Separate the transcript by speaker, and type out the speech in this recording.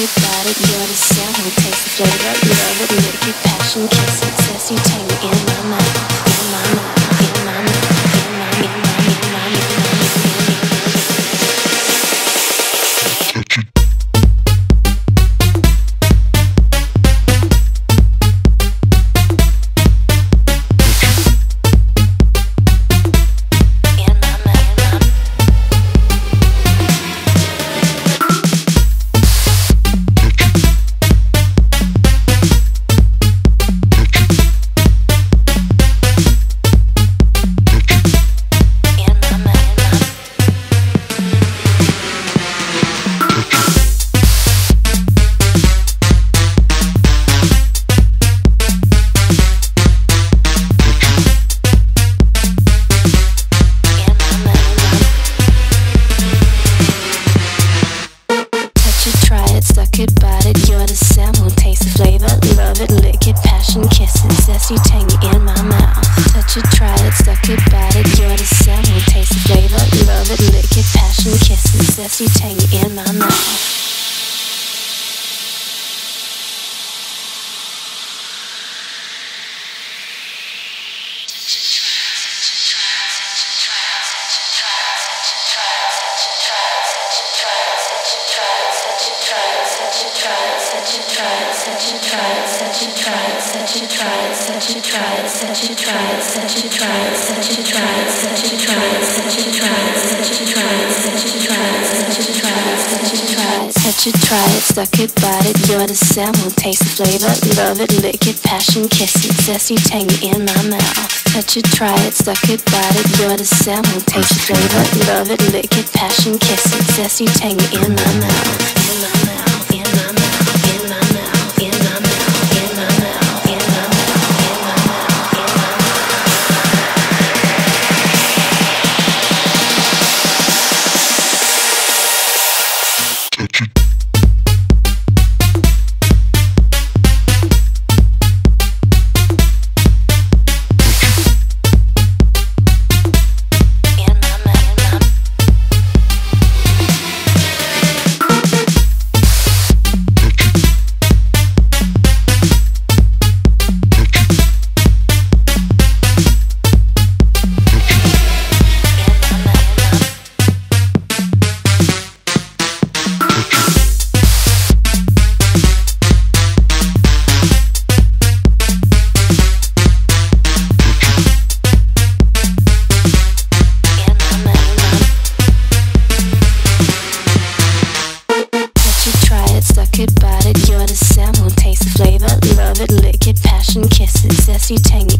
Speaker 1: About it, you're the sound who takes the flavor, love would make it passion, in my mouth.
Speaker 2: Touch it,
Speaker 1: try it, suck it, bite it. You're the sound, taste the flavor, love it, lick it, passion, kiss it, sassy, tangy in my mouth. Touch it, such a try such a try, such a try, such a try, such a try, such a try, such a try, such a try, such a try, such a try, such a try, such a try, such a try. Such a try it, suck it, bite it. You're the sound, taste the flavor, love it, lick it, passion, kiss it, sassy, tangy in my mouth.
Speaker 2: Touch it,
Speaker 1: try it, suck it, bite it. You're the sound, taste the flavor, love it, lick it, passion, kiss it, sassy, tangy in my mouth. In my mouth, in my mouth,
Speaker 2: it,